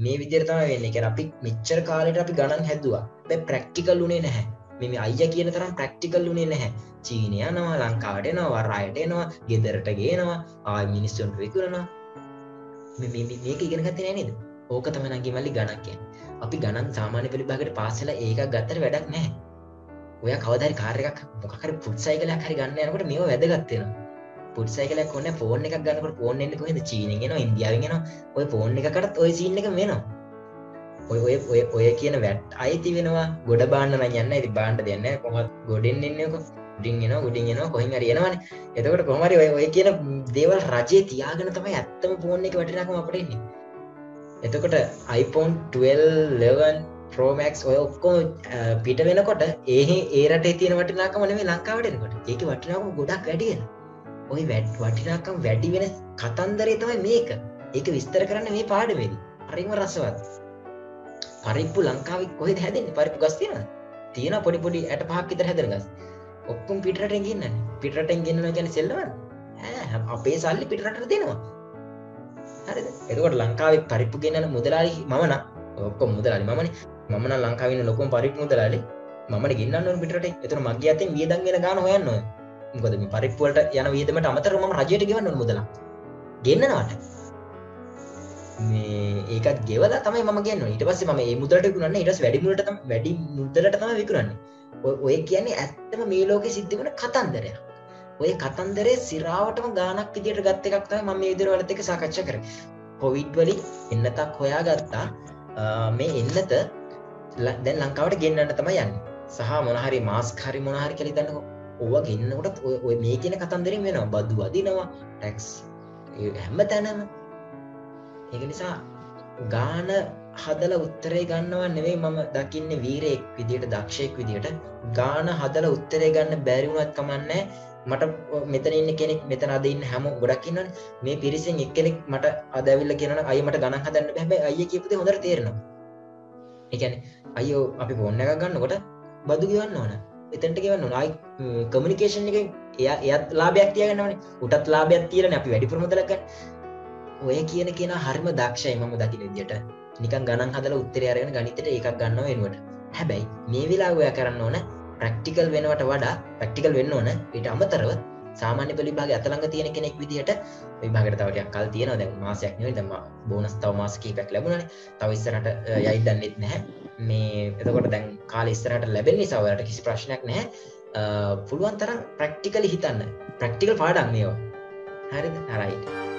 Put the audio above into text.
මේ විදිරතම වෙන්න. එක අපි මෙච්චර කාලට අපි ගණන් හැදවා. බැ ප්‍රක්ටිකල් වුණේ නැහැ. මෙම අය කියන තරම් ප්‍රක්ටිකල් වුණේ නැහැ. චීනය නවා ලංකාට නවා රයට එනවා ගෙදරට ගේනවා ආය මිනිස්සුන්ට විකුරනවා මේක ඉගෙන ගත නේද? ඕක තමනගේ මල්ලි ගණක්කය අපි ගණන් සාමාන්‍ය පිළිබාගට පාසල ඒක ගත්තර වැඩක් නෑ ඔය කවදරි කාරයක් මොකර පුත්සයි කලයක් හරි ගන්න යනකට මේ වැදගත්වෙන පුත්සයි කල කොන්න ෆෝන් එකක් ගන්නකට ෆෝන් එන්න කොහෙද? චීනගෙන ඉන්දියාවගෙන ඔය ෆෝන් එකකටත් ඔය සිීන්න එක වෙනවා ඔය ඔය ඔය ඔය කියන වැට් අයිති වෙනවා. ගොඩ බාන්න යන්න. ඇති බාන්ඩ දෙන්න කොහත් ගොඩෙන් එන්නක ඩින්ගෙන ගුඩින්ගෙන කොහින් අරියනවන එතකට කොමරි ඔය ඔය කියන දේවල් රජය තියාගෙන තමයි ඇත්තම ෆෝන් එක වැටිනකම අපටෙන්නේ එතකොට iPhone 12 ප්‍රෝමක්ස් ඔය ඔක්කෝ පිට වෙනකොට ඒ ඒරට තියෙන වටිනාකම නෙවේ ලංකාවටනකොට ඒක වටිනාකම ගොඩක් වැඩියෙන ඔය වැඩ් වටිනාකම් වැඩි වෙන කතන්දරේ තමයි මේක. ඒක විස්තර කරන්න මේ පාඩවෙදි හරිම රසවත්. පරිප්පු ලංකාව කොහෙද හැදෙන් පරිපු ගස් තියෙන තියෙන පොඩිපොඩි ඇට පහක් විතර හැදෙන ගස්. ඔක්කුම් පිටට ගන්න පිටට ගෙන්න්න ගැන සෙල්ලවන් අපේ සල්ලි පිටට දෙනවා. හරි එතකොට ලංකාවේ පරිප්පු ගෙනන මුදලාලි මමන ඔක්කො මුදලාලි මමන. මන ලංකාවන්න ලොකොම් පරිප් මුදලාලි මම ගන්න පිට එතුර මගේ අතෙන් වියදන්ගෙන ගාන හොයන්න මොකද පරිප්පුවලට යන වීදමට අමතර ම රජයට ගවන්න මුදලා ගෙන්න්නනවාට මේ ඒකත් ගෙවල තමයි ම ගන්න ඉට පස්ස ම ඒ මුදලට ගුණන්න ඉටස් වැඩිමුලට වැඩි මුදලට තම විකරන්නේ ඔය කියන්නේ ඇත්තම මේ ලෝක සිද්ධ වන කතන්දරය ඔය කතන්දරේ සිරාවටම ගානක් විදිට ගත්ත එකක්ත ම ඉදිරවලත එක සාකච්ඡ කර. කොවිඩ් වලි එන්නතක් හොයා ගත්තා මේ එන්නත දැන් ලංකාවට ගෙන්න්නන්න තම යන්න. සහ මොනහරි මාස් හරි මොනහරි කලි දන්න ඕව ගෙන්න්නකොට ඔය මේ කියන කතන්දරින් වෙනවා. බදු වදිනවා ටැක්ස් හැම්ම තැනම. ඒක නිසා ගාන හදල උත්තරේ ගන්නවා නෙවෙයි මම දකින්න වීරයෙක් විදියට දක්ෂයෙක් විදියට. ගාන හදල උත්තරේ ගන්න බැරිවුණත් කමන්නේ මට මෙතන ඉන්න කෙනෙක් මෙතන අදන්න හැම ගොඩක්කින්න මේ පිරිසිෙන් එක්කෙනෙක් මට අදවිල්ල කියන අයමට ගණන් හදන්න හැබ අය කියපද හොඳර තේරෙනවා. එකන අයෝ අපි පොන්න එක ගන්නකොට බදු ගවන්න ඕන. එතැන්ට ගවන්න නයි කමිනිකේෂන් එක එය එයත් ලාබයක් තියගන්නවන. උටත් ලාබයක් තියරන අපි වැඩි ප්‍රමදලක ඔය කියන කියෙන හරිම දක්ෂයි මම දකින විදිට නිකන් ගණන් හදල උත්තරයාරගෙන ගනිතට එකක් ගන්න වෙනුවට. හැබැයි මේ වෙලා ඔය කරන්න ඕන ප්‍රක්ටිකල් වෙනවට වඩා ප්‍රක්ටිකල් වෙන්න ඕන. ඊට අමතරව සාමාන්‍ය පලිබාග අතළඟ තියෙන කෙනෙක් විදිහට විභාගට තවටයක් කල් තියෙන දැන් මාසයක් නෙවෙයි දම බෝනස් තව මාස කීපයක් ලැබුණනේ. තව ඉස්සරහට යයි දන්නෙත් නැහැ. මේ එතකොට දැන් කාලේ ඉස්සරහට ලැබෙන නිසා ඔයාලට කිසි ප්‍රශ්නයක් නැහැ. පුළුවන් තරම් ප්‍රක්ටිකලි හිතන්න. ප්‍රක්ටිකල් පාඩම් මේවා. හරිද? හරයිට